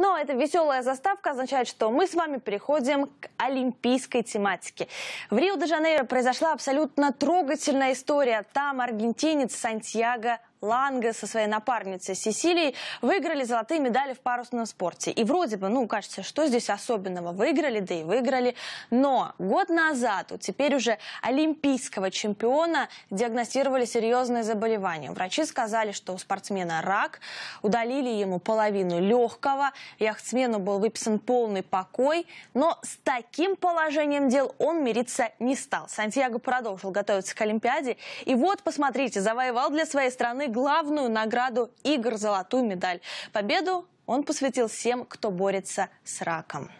Но эта веселая заставка означает, что мы с вами переходим к олимпийской тематике. В Рио-де-Жанейро произошла абсолютно трогательная история. Там аргентинец Сантьяго Ланга со своей напарницей Сесилией выиграли золотые медали в парусном спорте. И вроде бы, ну, кажется, что здесь особенного? Выиграли, да и выиграли. Но год назад у теперь уже олимпийского чемпиона диагностировали серьезные заболевания. Врачи сказали, что у спортсмена рак, удалили ему половину легкого, яхтсмену был выписан полный покой. Но с таким положением дел он мириться не стал. Сантьяго продолжил готовиться к Олимпиаде. И вот, посмотрите, завоевал для своей страны главную награду игр – золотую медаль. Победу он посвятил всем, кто борется с раком.